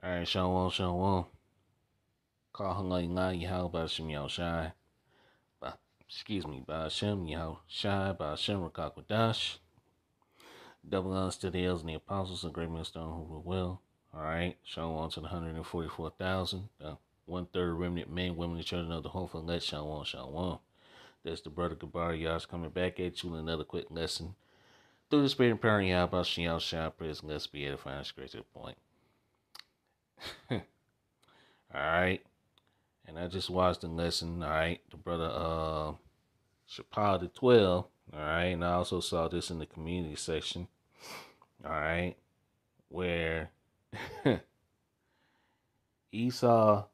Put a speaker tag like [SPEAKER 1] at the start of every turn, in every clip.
[SPEAKER 1] All right, Shalom, Shalom. Call Halay Na Yahal Bashim Yao Shai. Excuse me, Bashim Yao Shai, Bashim Rakakwadash. Double honors to the elders and the apostles and great men who will well. All right, Shalom to the 144,000. Uh, one third remnant men, women, and children of the hopeful let Shalom, Shalom. That's the brother Gabar Ahyash coming back at you with another quick lesson. Through the spirit and power of Yahweh, Shal Shah, praise, let's be edifying straight to the point. all right. And I just watched the lesson, all right. The brother uh Shapal the 12, all right. And I also saw this in the community section, all right, where Esau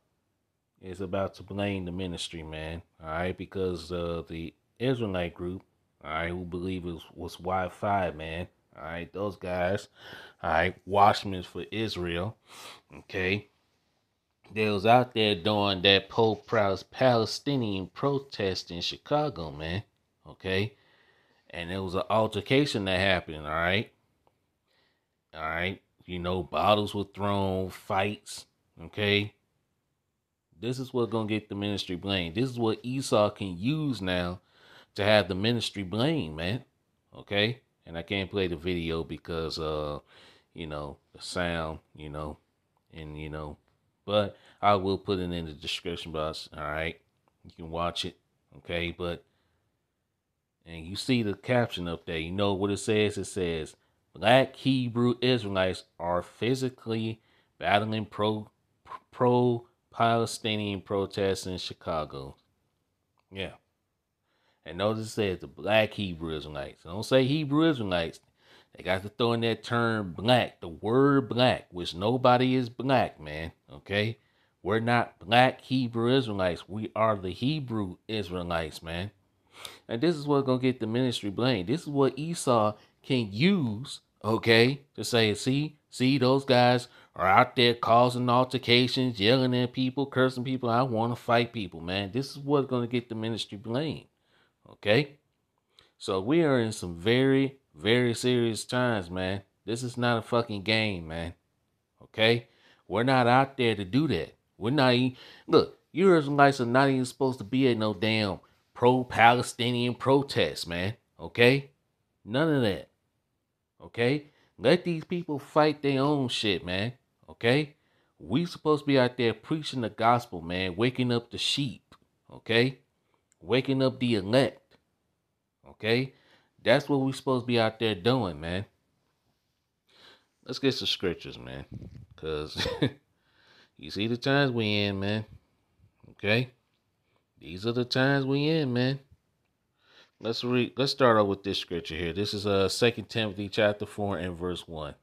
[SPEAKER 1] is about to blame the ministry, man. All right, because uh, the Israelite group, all right, who believe it was, was Wi-Fi, man. All right, those guys, all right, watchmen for Israel, okay. They was out there doing that Pope pro-Palestinian protest in Chicago, man. Okay, and it was an altercation that happened. All right, all right. You know, bottles were thrown, fights. Okay, this is what's gonna get the ministry blamed. This is what Esau can use now to have the ministry blamed, man. Okay? And I can't play the video because uh, you know, the sound, you know, and you know, but I will put it in the description box. All right. You can watch it. Okay, but and you see the caption up there, you know what it says? It says Black Hebrew Israelites are physically battling pro pro Palestinian protests in Chicago. Yeah. And notice it says the black Hebrew Israelites. Don't say Hebrew Israelites. They got to throw in that term black, the word black, which nobody is black, man. Okay? We're not black Hebrew Israelites. We are the Hebrew Israelites, man. And this is what's going to get the ministry blamed. This is what Esau can use, okay, to say, see, see, those guys are out there causing altercations, yelling at people, cursing people. I want to fight people, man. This is what's going to get the ministry blamed. Okay? So we are in some very, very serious times, man. This is not a fucking game, man. Okay? We're not out there to do that. We're not even, look, you Israelites are not even supposed to be at no damn pro Palestinian protest, man. Okay? None of that. Okay? Let these people fight their own shit, man. Okay? We supposed to be out there preaching the gospel, man, waking up the sheep. Okay? Waking up the elect. Okay? That's what we supposed to be out there doing, man. Let's get some scriptures, man. Cause you see the times we in, man. Okay? These are the times we in, man. Let's read let's start off with this scripture here. This is uh Second Timothy chapter 4 and verse 1.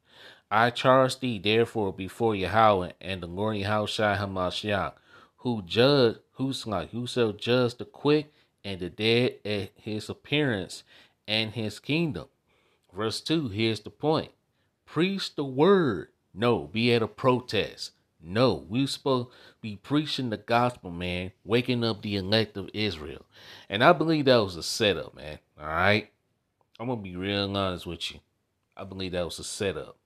[SPEAKER 1] I charge thee therefore before Yahweh and the Lord Yahushua Hamashiach, who judge who shall judge the quick and the dead at his appearance and his kingdom. Verse 2, here's the point. Preach the word. No, be at a protest. No, we supposed to be preaching the gospel, man, waking up the elect of Israel. And I believe that was a setup, man. All right. I'm gonna be real honest with you. I believe that was a setup.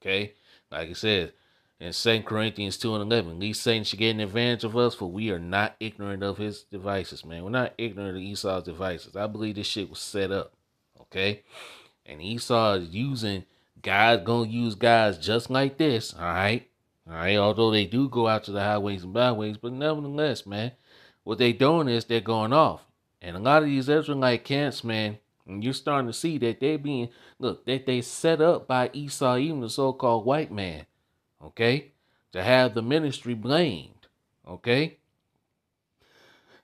[SPEAKER 1] Okay? Like I said, in 2 Corinthians 2 and 11, least Satan should get an advantage of us, for we are not ignorant of his devices, man. We're not ignorant of Esau's devices. I believe this shit was set up. Okay? And Esau is using guys gonna use guys just like this, all right? All right, although they do go out to the highways and byways, but nevertheless, man, what they doing is they're going off. And a lot of these Israelite camps, man, and you're starting to see that they're being look that they set up by Esau, even the so-called white man, okay, to have the ministry blamed, okay.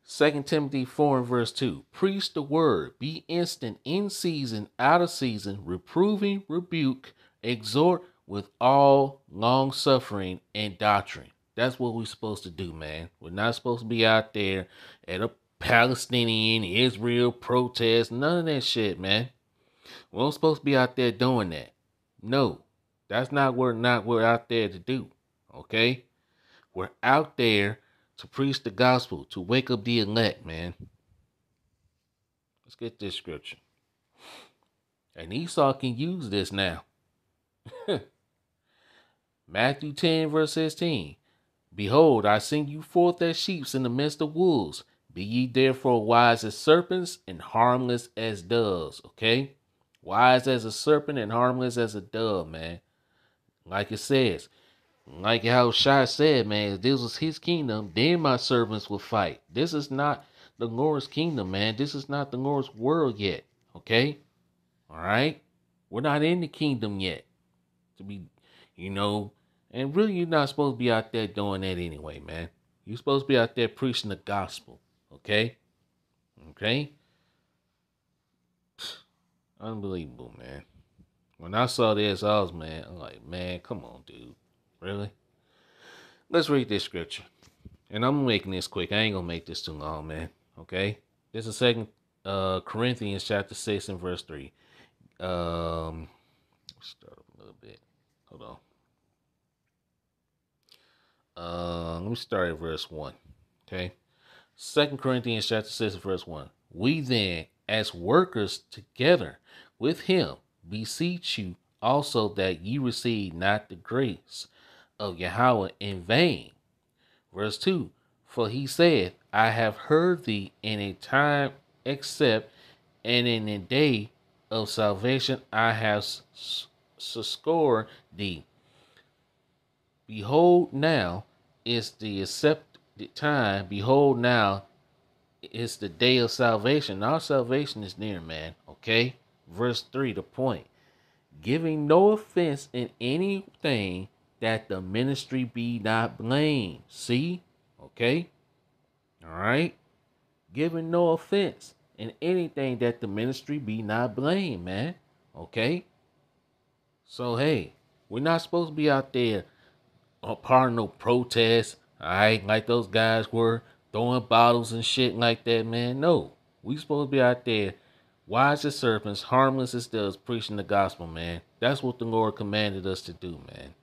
[SPEAKER 1] Second Timothy 4 and verse 2. Preach the word, be instant in season, out of season, reproving, rebuke, exhort with all long suffering and doctrine. That's what we're supposed to do, man. We're not supposed to be out there at a Palestinian, Israel protest, none of that shit, man. We are not supposed to be out there doing that. No, that's not what not we're out there to do. Okay, we're out there to preach the gospel, to wake up the elect, man. Let's get this scripture. And Esau can use this now. Matthew 10, verse 16. Behold, I send you forth as sheep in the midst of wolves. Be ye therefore wise as serpents and harmless as doves. Okay? Wise as a serpent and harmless as a dove, man. Like it says, like how Shai said, man, this was his kingdom, then my servants would fight. This is not the Lord's kingdom, man. This is not the Lord's world yet. Okay? All right? We're not in the kingdom yet. To be, you know, and really you're not supposed to be out there doing that anyway, man. You're supposed to be out there preaching the gospel. Okay? Okay? Unbelievable, man. When I saw this, I was man, I'm like, man, come on, dude. Really? Let's read this scripture. And I'm making this quick. I ain't gonna make this too long, man. Okay? This is second uh Corinthians chapter six and verse three. Um start up a little bit. Hold on. Uh let me start at verse one. Okay. Second Corinthians chapter six verse one. We then, as workers together with him, beseech you also that ye receive not the grace of Yahweh in vain. Verse 2 For he said, I have heard thee in a time except, and in a day of salvation I have succored thee. Behold, now is the accepted time. Behold, now is the day of salvation. Our salvation is near, man. Okay? Verse 3, the point. Giving no offense in anything that the ministry be not blamed. See? Okay? All right? Giving no offense in anything that the ministry be not blamed, man. Okay? So, hey, we're not supposed to be out there a part of no protests, all right? Like those guys were throwing bottles and shit like that, man. No. We supposed to be out there wise as serpents, harmless as doves, preaching the gospel, man. That's what the Lord commanded us to do, man.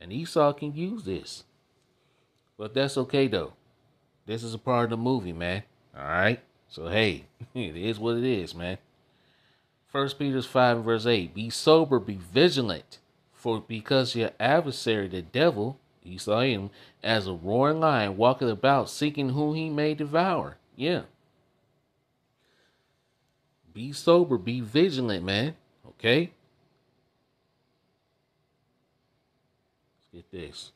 [SPEAKER 1] And Esau can use this. But that's okay though. This is a part of the movie, man. Alright? So hey, it is what it is, man. First Peter 5 verse 8. Be sober, be vigilant, for because your adversary, the devil, Esau him, as a roaring lion, walking about, seeking whom he may devour. Yeah. Be sober, be vigilant, man. Okay? Let's Get this.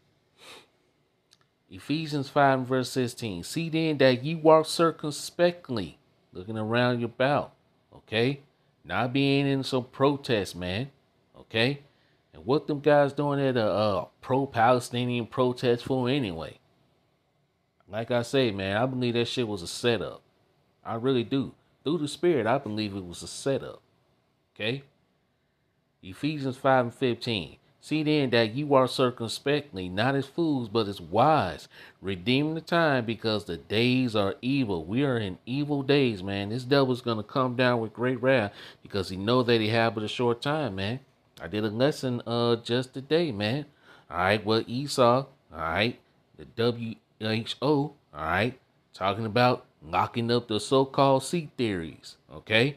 [SPEAKER 1] Ephesians 5 verse 16. See then that ye walk circumspectly, looking around your bout. Okay? Not being in some protest, man. Okay? And what them guys doing at a uh, pro-Palestinian protest for anyway? Like I say, man, I believe that shit was a setup. I really do. Through the spirit, I believe it was a setup. Okay? Ephesians 5 and 15. See then that you are circumspectly, not as fools, but as wise, redeeming the time because the days are evil. We are in evil days, man. This devil's gonna come down with great wrath because he know that he have but a short time, man. I did a lesson uh just today, man. All right, well Esau, all right, the WHO, all right, talking about locking up the so-called sea theories, okay?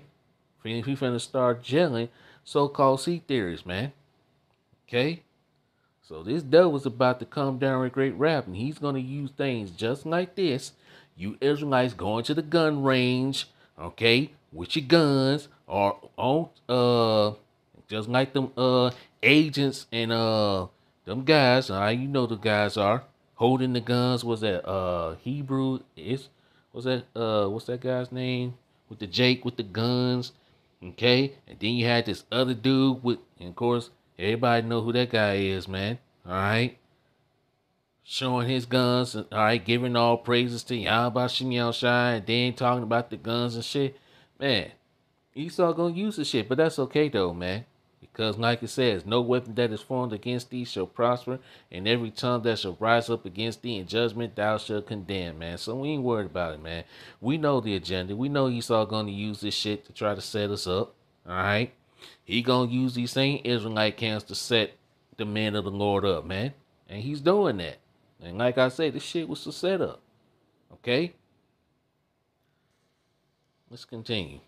[SPEAKER 1] If we finna start gelling so-called sea theories, man. Okay? So this devil's about to come down with great wrath, and he's to use things just like this. You Israelites going to the gun range, okay, with your guns, or on uh just like them uh agents and uh them guys, right, you know the guys are holding the guns. Was that uh Hebrew is was that uh what's that guy's name? With the Jake with the guns. Okay, and then you had this other dude with, and of course, Everybody know who that guy is, man. All right. Showing his guns, all right, giving all praises to Yahweh Shem and then talking about the guns and shit. Man, Esau gonna use the shit, but that's okay though, man. Because like it says, no weapon that is formed against thee shall prosper, and every tongue that shall rise up against thee in judgment thou shalt condemn, man. So we ain't worried about it, man. We know the agenda. We know Esau gonna use this shit to try to set us up. All right. He gonna use these same Israelite camps to set the men of the Lord up, man. And he's doing that. And like I said, this shit was a setup. Okay? Let's continue.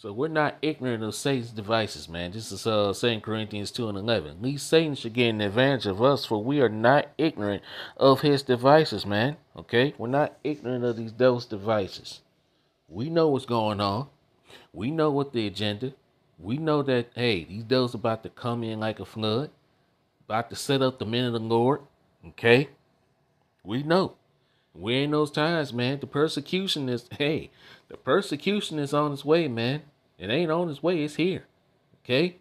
[SPEAKER 1] So we're not ignorant of Satan's devices, man. This is uh 2 Corinthians 2 and 11. At least Satan should get an advantage of us, for we are not ignorant of his devices, man. Okay? We're not ignorant of these devil's devices. We know what's going on. We know what the agenda. We know that, hey, these devils about to come in like a flood, about to set up the men of the Lord. Okay? We know. We're in those times, man. The persecution is, hey, the persecution is on its way, man. It ain't on its way, it's here. Okay?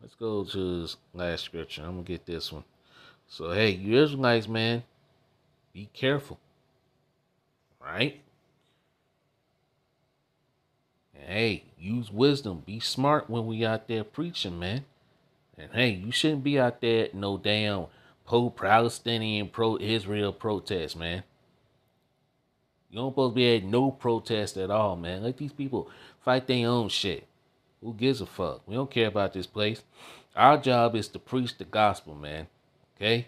[SPEAKER 1] Let's go to this last scripture. I'm gonna get this one. So hey, you Israelites, man, be careful. Right? Hey, use wisdom. Be smart when we out there preaching, man. And hey, you shouldn't be out there no damn pro-Palestinian, pro-Israel protest, man. You don't supposed to be at no protest at all, man. Let these people fight their own shit. Who gives a fuck? We don't care about this place. Our job is to preach the gospel, man. Okay?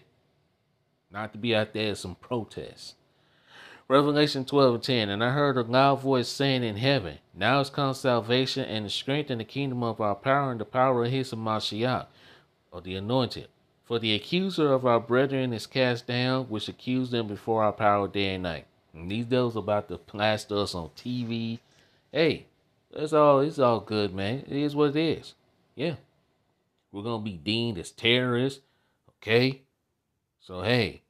[SPEAKER 1] Not to be out there some protests. Revelation 12 and 10. And I heard a loud voice saying in heaven, Now is come salvation and the strength and the kingdom of our power and the power of his Mashiach, or the anointed. For the accuser of our brethren is cast down, which accused them before our power day and night. And these devils about to plaster us on TV. Hey, that's all. It's all good, man. It is what it is. Yeah, we're gonna be deemed as terrorists. Okay, so hey,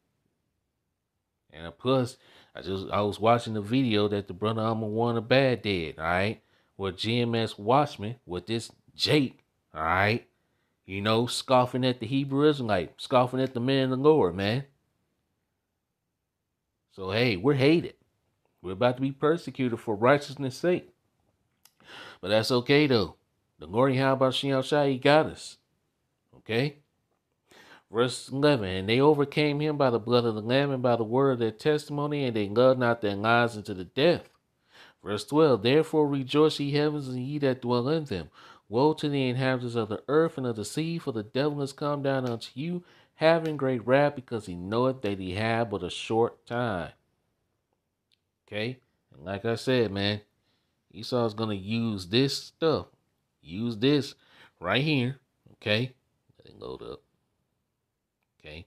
[SPEAKER 1] and plus, I just I was watching the video that the brother one of bad did. All right, where GMS Watchman with this Jake. All right, you know, scoffing at the Hebrew Israelite, scoffing at the man of the Lord, man. So, hey, we're hated. We're about to be persecuted for righteousness' sake. But that's okay, though. The glory how about Shion Shai, he got us. Okay? Verse 11, and they overcame him by the blood of the Lamb and by the word of their testimony, and they loved not their lives unto the death. Verse 12, therefore rejoice ye heavens and ye that dwell in them. Woe to the inhabitants of the earth and of the sea, for the devil has come down unto you, having great wrath because he knoweth that he had but a short time. Okay? And like I said, man, Esau's gonna use this stuff. Use this right here. Okay? Let it load up. Okay.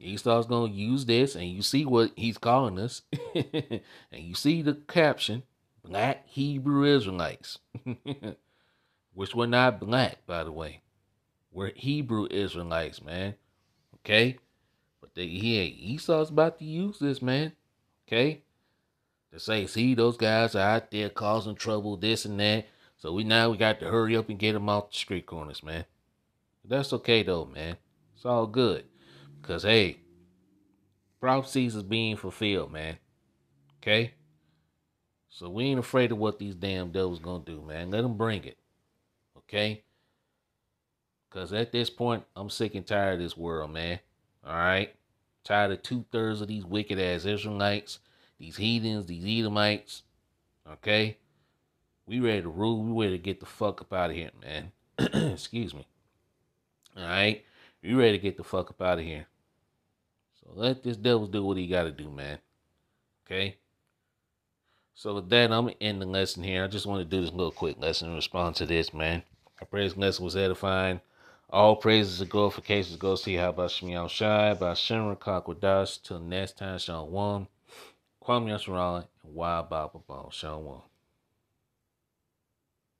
[SPEAKER 1] Esau's gonna use this, and you see what he's calling us. and you see the caption, Black Hebrew Israelites. Which we're not black, by the way. We're Hebrew Israelites, man. Okay? But they, yeah, Esau's about to use this, man. Okay? To say, see, those guys are out there causing trouble, this and that. So we now we got to hurry up and get them off the street corners, man. that's okay though, man. It's all good. Because hey, prophecies is being fulfilled, man. Okay? So we ain't afraid of what these damn devils gonna do, man. Let them bring it. Okay? Because at this point, I'm sick and tired of this world, man. All right? Tired of two thirds of these wicked ass Israelites, these heathens, these Edomites. Okay? We ready to rule. We ready to get the fuck up out of here, man. Excuse me. All right? We ready to get the fuck up out of here. So let this devil do what he got to do, man. Okay? So with that, I'm going to end the lesson here. I just want to do this little quick lesson in response to this, man. I pray this lesson was edifying. All praises and glorifications to you. How about Shemiel Shai, by Shinra Kakwadash. Till next time, Sean One, Kwame Yasharala, and Wild Baba Ball, Sean One.